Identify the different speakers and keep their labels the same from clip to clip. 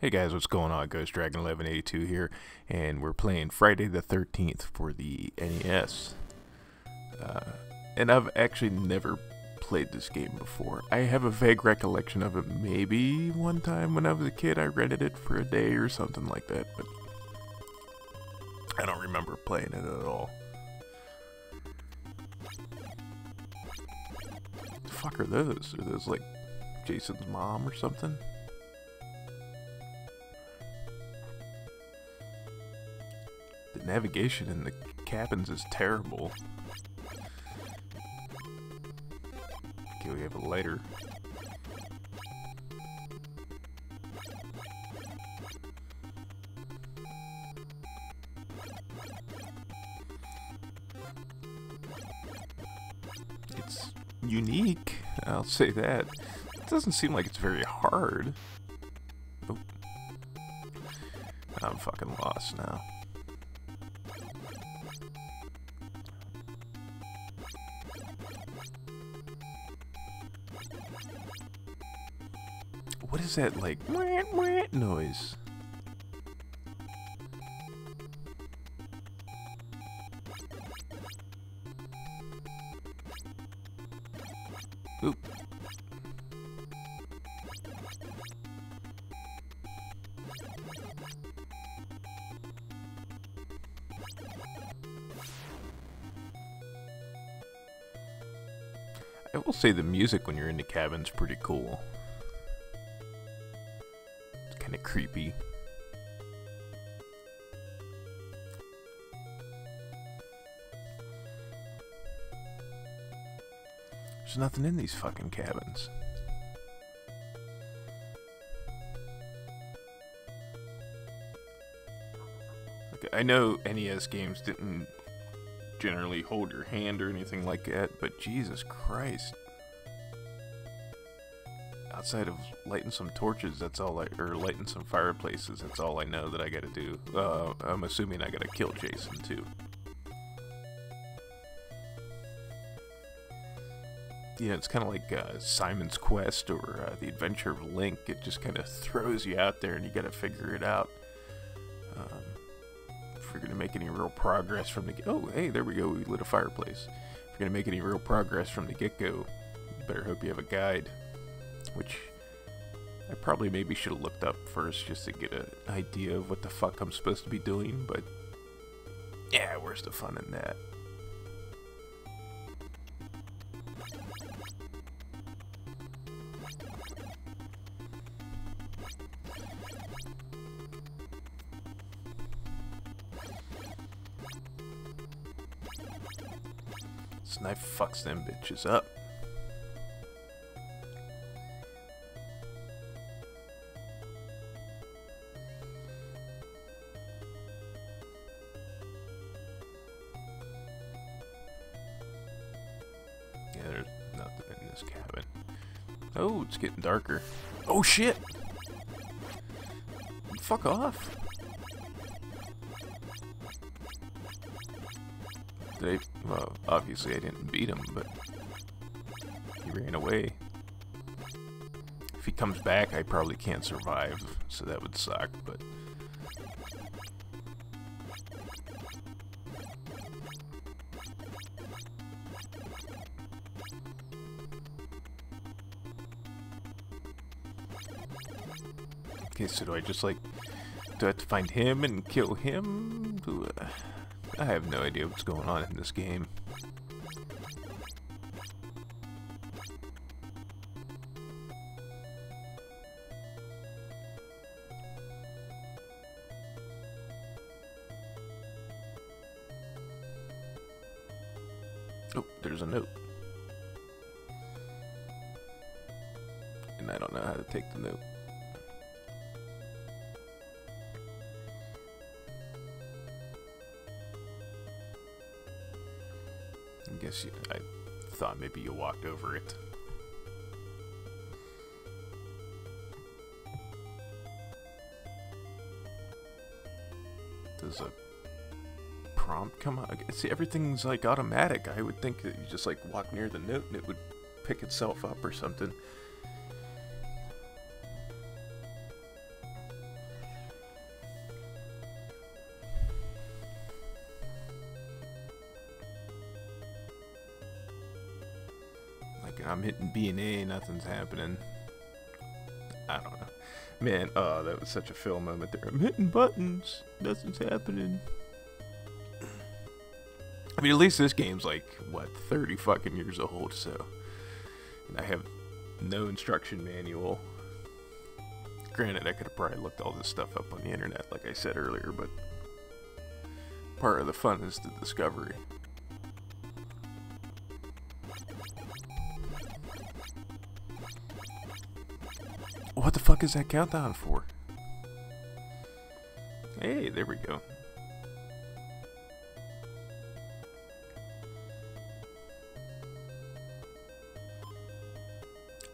Speaker 1: Hey guys, what's going on? Ghost Dragon 1182 here, and we're playing Friday the 13th for the NES. Uh, and I've actually never played this game before. I have a vague recollection of it maybe one time when I was a kid I rented it for a day or something like that, but I don't remember playing it at all. What the fuck are those? Are those like Jason's mom or something? Navigation in the cabins is terrible. Okay, we have a lighter. It's unique, I'll say that. It doesn't seem like it's very hard. I'm fucking lost now. Is that like noise? Oop. I will say the music when you're in the cabin's pretty cool. Creepy. There's nothing in these fucking cabins. I know NES games didn't generally hold your hand or anything like that, but Jesus Christ. Outside of lighting some torches, that's all I, or lighting some fireplaces, that's all I know that I gotta do. Uh, I'm assuming I gotta kill Jason too. You know, it's kind of like uh, Simon's Quest or uh, The Adventure of Link. It just kind of throws you out there and you gotta figure it out. Um, if you're to make any real progress from the oh hey there we go we lit a fireplace if you're to make any real progress from the get-go better hope you have a guide which I probably maybe should have looked up first just to get an idea of what the fuck I'm supposed to be doing but yeah where's the fun in that This knife fucks them bitches up. This cabin. Oh, it's getting darker. Oh shit! Fuck off. Did I, well, obviously I didn't beat him, but he ran away. If he comes back, I probably can't survive, so that would suck, but... so do I just, like, do I have to find him and kill him? Do I... I have no idea what's going on in this game. Oh, there's a note. And I don't know how to take the note. Guess you, I thought maybe you walked over it. Does a prompt come out? See, everything's like automatic. I would think that you just like walk near the note and it would pick itself up or something. I'm hitting B and A, nothing's happening. I don't know. Man, oh, that was such a Phil moment there. I'm hitting buttons, nothing's happening. I mean, at least this game's like, what, 30 fucking years old, so. And I have no instruction manual. Granted, I could have probably looked all this stuff up on the internet, like I said earlier, but part of the fun is the discovery. Fuck is that countdown for? Hey, there we go.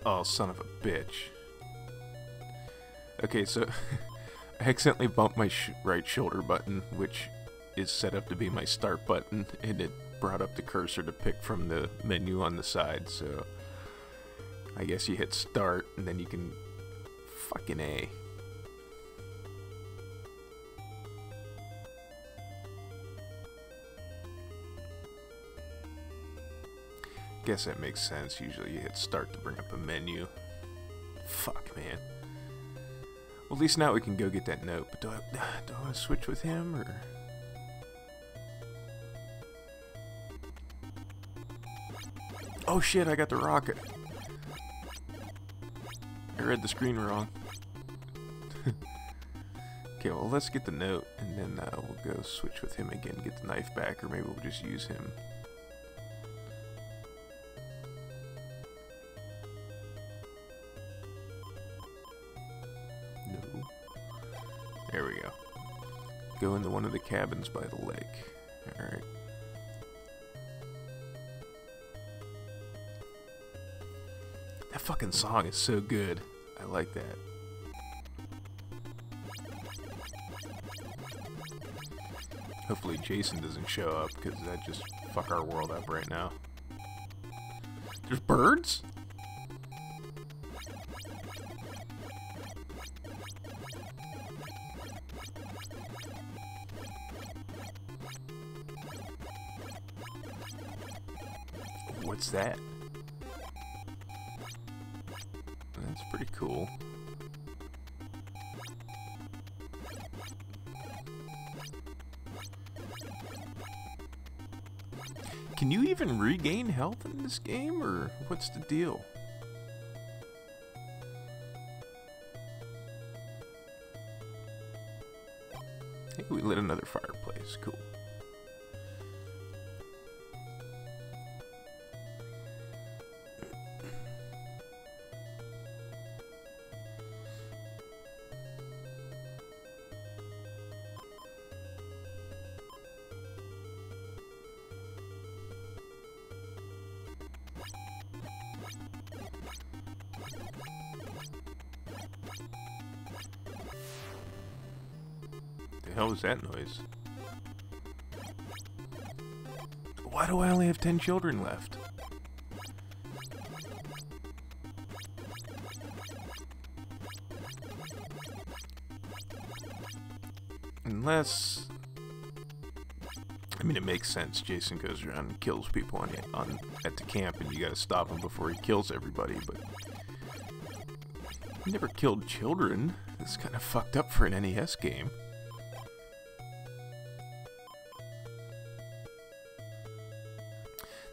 Speaker 1: Oh, son of a bitch. Okay, so I accidentally bumped my sh right shoulder button, which is set up to be my start button, and it brought up the cursor to pick from the menu on the side, so I guess you hit start, and then you can fucking A. Guess that makes sense. Usually you hit start to bring up a menu. Fuck, man. Well, at least now we can go get that note. But do I, do I want to switch with him, or... Oh shit, I got the rocket. I read the screen wrong. okay, well let's get the note, and then uh, we'll go switch with him again, get the knife back, or maybe we'll just use him. There we go. Go into one of the cabins by the lake. Alright. Fucking song is so good. I like that. Hopefully Jason doesn't show up, because that just fuck our world up right now. There's birds? What's that? That's pretty cool. Can you even regain health in this game, or what's the deal? Hey, we lit another fireplace. Cool. The hell was that noise? Why do I only have 10 children left? Unless... I mean, it makes sense. Jason goes around and kills people on, on at the camp, and you gotta stop him before he kills everybody, but... He never killed children. It's kind of fucked up for an NES game.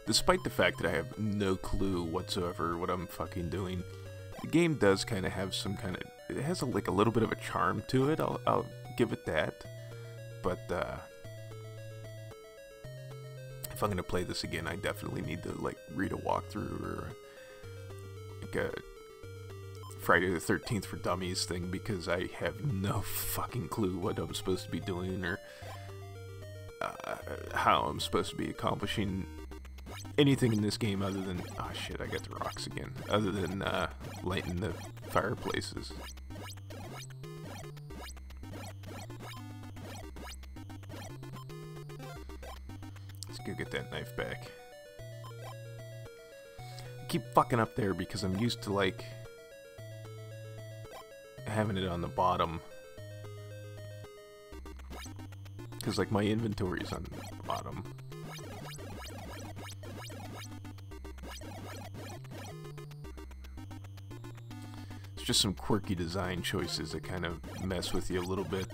Speaker 1: Despite the fact that I have no clue whatsoever what I'm fucking doing, the game does kind of have some kind of... It has a, like a little bit of a charm to it, I'll, I'll give it that. But, uh... If I'm gonna play this again, I definitely need to, like, read a walkthrough or... Like a Friday the 13th for Dummies thing because I have no fucking clue what I'm supposed to be doing or uh, how I'm supposed to be accomplishing anything in this game other than oh shit I got the rocks again. Other than uh, lighting the fireplaces. Let's go get that knife back. I keep fucking up there because I'm used to like having it on the bottom. Because like my inventory is on the bottom It's just some quirky design choices that kind of mess with you a little bit.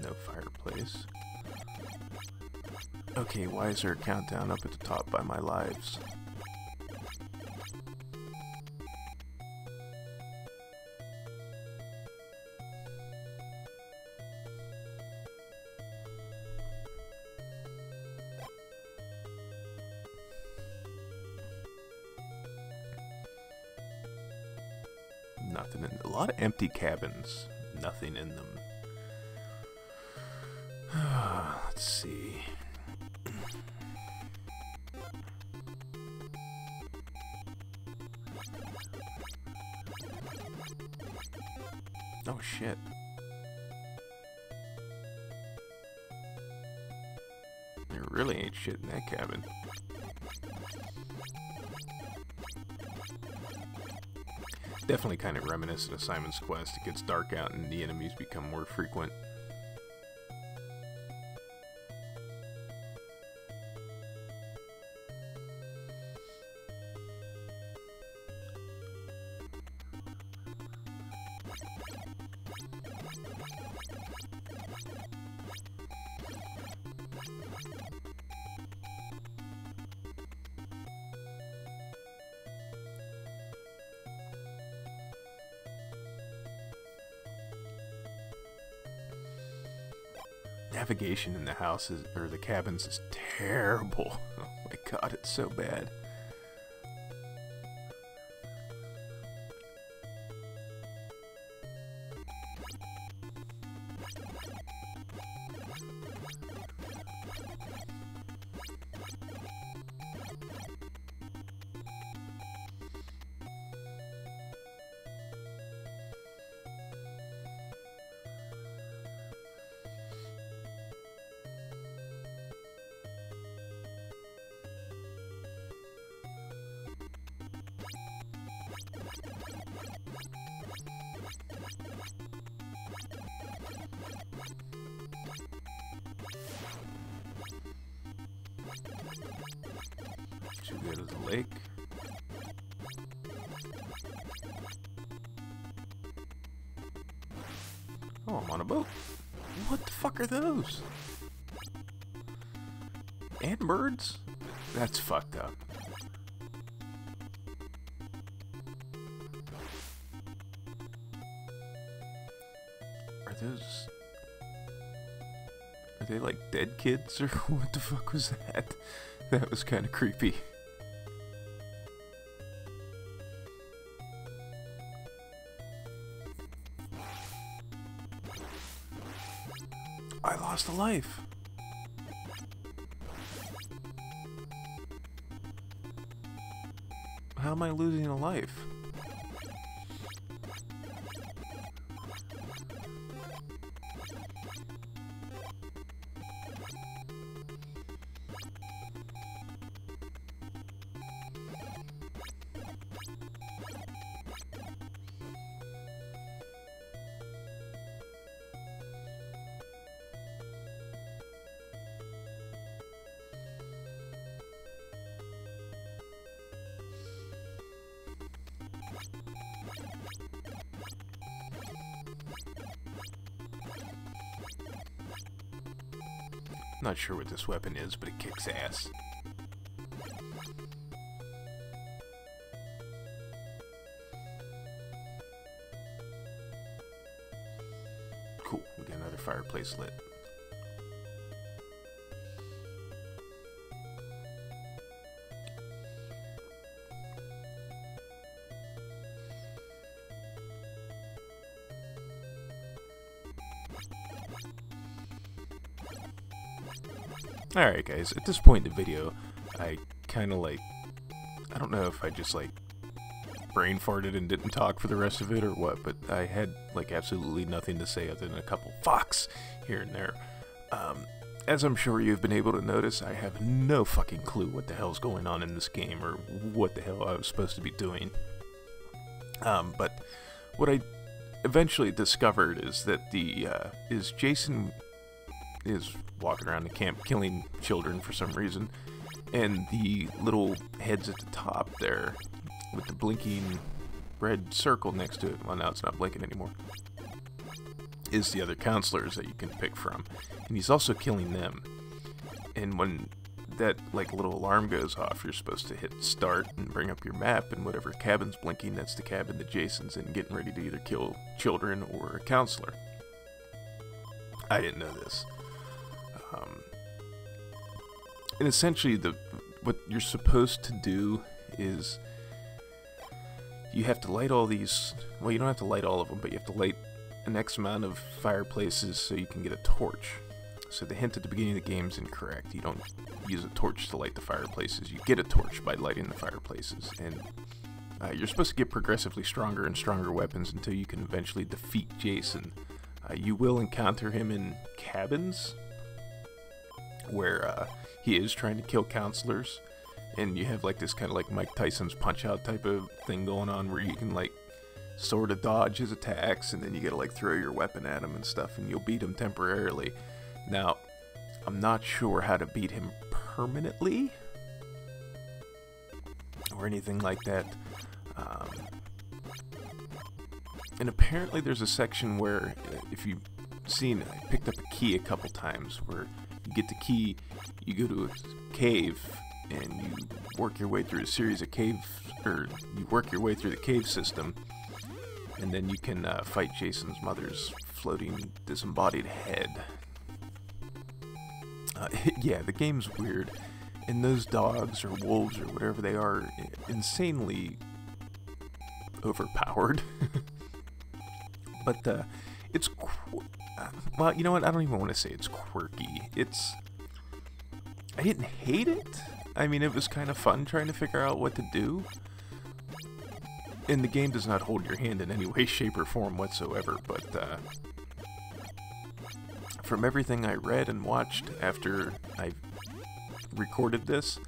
Speaker 1: No fireplace. Okay, why is there a countdown up at the top by my lives? Nothing in a lot of empty cabins. Nothing in them. Let's see. Oh shit. There really ain't shit in that cabin. Definitely kind of reminiscent of Simon's Quest. It gets dark out and the enemies become more frequent. Navigation in the houses or the cabins is terrible. Oh my god, it's so bad. Should go to the lake? Oh, I'm on a boat. What the fuck are those? And birds? That's fucked up. Dead kids or what the fuck was that? That was kind of creepy. I lost a life. How am I losing a life? Not sure what this weapon is, but it kicks ass. Cool, we got another fireplace lit. Alright guys, at this point in the video, I kind of like, I don't know if I just like brain farted and didn't talk for the rest of it or what, but I had like absolutely nothing to say other than a couple fucks here and there. Um, as I'm sure you've been able to notice, I have no fucking clue what the hell's going on in this game or what the hell I was supposed to be doing. Um, but what I eventually discovered is that the uh, is Jason is walking around the camp killing children for some reason, and the little heads at the top there with the blinking red circle next to it. Well, now it's not blinking anymore. Is the other counselors that you can pick from, and he's also killing them. And when that like little alarm goes off, you're supposed to hit start and bring up your map, and whatever cabin's blinking, that's the cabin that Jason's in, getting ready to either kill children or a counselor. I didn't know this. Um, and essentially, the what you're supposed to do is you have to light all these. Well, you don't have to light all of them, but you have to light an X amount of fireplaces so you can get a torch. So the hint at the beginning of the game is incorrect. You don't use a torch to light the fireplaces. You get a torch by lighting the fireplaces, and uh, you're supposed to get progressively stronger and stronger weapons until you can eventually defeat Jason. Uh, you will encounter him in cabins where uh, he is trying to kill counselors, and you have like this kind of like Mike Tyson's punch out type of thing going on where you can like sort of dodge his attacks, and then you gotta like throw your weapon at him and stuff, and you'll beat him temporarily. Now, I'm not sure how to beat him permanently or anything like that. Um, and apparently, there's a section where uh, if you've seen, I picked up a key a couple times where you get the key, you go to a cave, and you work your way through a series of caves, or you work your way through the cave system, and then you can uh, fight Jason's mother's floating disembodied head. Uh, yeah, the game's weird, and those dogs or wolves or whatever they are, insanely overpowered. but uh, it's qu- well, you know what? I don't even want to say it's quirky. It's I didn't hate it. I mean, it was kind of fun trying to figure out what to do. And the game does not hold your hand in any way, shape, or form whatsoever, but uh, from everything I read and watched after I recorded this,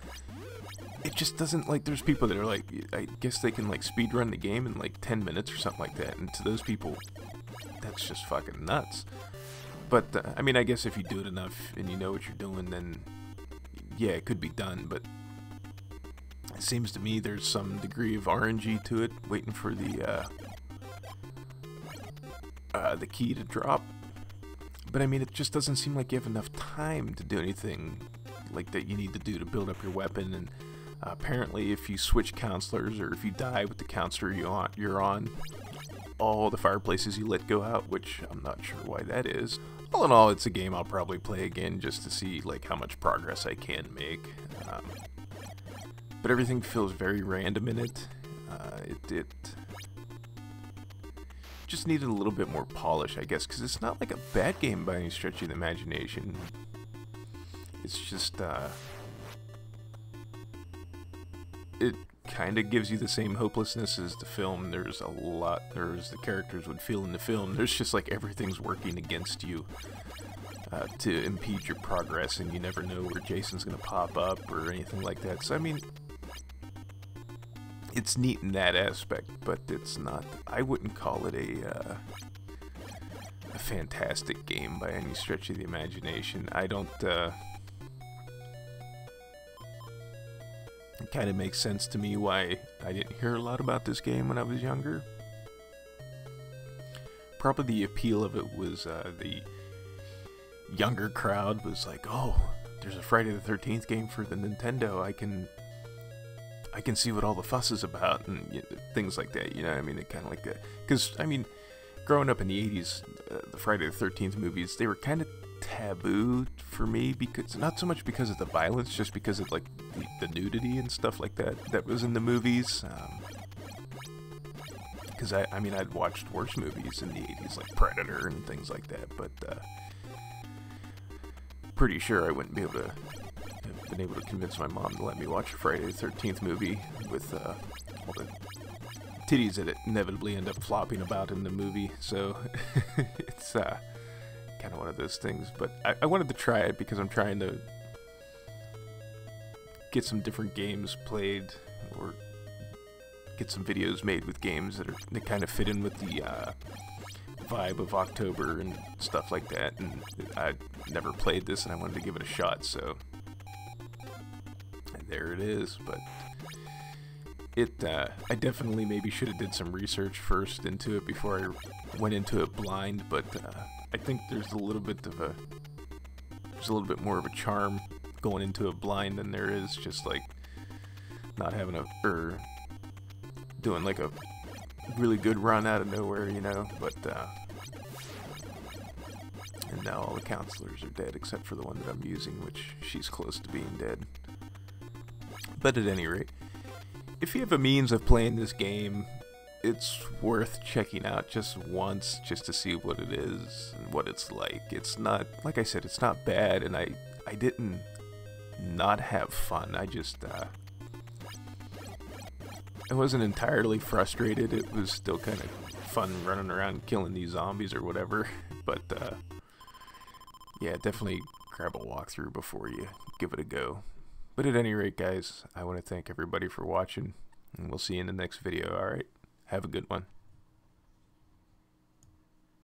Speaker 1: it just doesn't like there's people that are like I guess they can like speed run the game in like 10 minutes or something like that and to those people that's just fucking nuts. But uh, I mean I guess if you do it enough and you know what you're doing then yeah, it could be done, but it seems to me there's some degree of RNG to it waiting for the uh, uh, the key to drop but I mean, it just doesn't seem like you have enough time to do anything like that you need to do to build up your weapon. And uh, apparently, if you switch counselors or if you die with the counselor you you're on, all the fireplaces you let go out, which I'm not sure why that is. All in all, it's a game I'll probably play again just to see like how much progress I can make. Um, but everything feels very random in it. Uh, it, it just needed a little bit more polish, I guess, because it's not like a bad game by any stretch of the imagination. It's just, uh, it kind of gives you the same hopelessness as the film. There's a lot, there's the characters would feel in the film. There's just like everything's working against you uh, to impede your progress, and you never know where Jason's gonna pop up or anything like that. So I mean, it's neat in that aspect, but it's not. I wouldn't call it a uh, a fantastic game by any stretch of the imagination. I don't. Uh, it kind of makes sense to me why I didn't hear a lot about this game when I was younger. Probably the appeal of it was uh, the younger crowd was like, "Oh, there's a Friday the 13th game for the Nintendo. I can I can see what all the fuss is about and you know, things like that. You know, I mean, it kind of like that. Because I mean, growing up in the '80s, uh, the Friday the Thirteenth movies, they were kind of taboo for me because not so much because of the violence, just because of like the, the nudity and stuff like that that was in the movies. Because um, I, I mean, I'd watched worse movies in the '80s, like Predator and things like that, but uh, pretty sure I wouldn't be able to have been able to convince my mom to let me watch a Friday the 13th movie with uh, all the titties that inevitably end up flopping about in the movie. So it's uh, kind of one of those things. But I, I wanted to try it because I'm trying to get some different games played or get some videos made with games that are that kind of fit in with the uh, vibe of October and stuff like that. And I never played this, and I wanted to give it a shot, so and there it is. But it, uh, I definitely maybe should have did some research first into it before I went into it blind. But uh, I think there's a little bit of a there's a little bit more of a charm going into a blind than there is just like not having a or doing like a really good run out of nowhere, you know. But uh, and now all the counselors are dead except for the one that I'm using, which she's close to being dead. But at any rate, if you have a means of playing this game, it's worth checking out just once just to see what it is and what it's like. It's not like I said, it's not bad, and I I didn't not have fun. I just uh, I wasn't entirely frustrated. It was still kind of fun running around killing these zombies or whatever. But uh, yeah, definitely grab a walkthrough before you give it a go. But at any rate, guys, I want to thank everybody for watching, and we'll see you in the next video. All right, have a good one.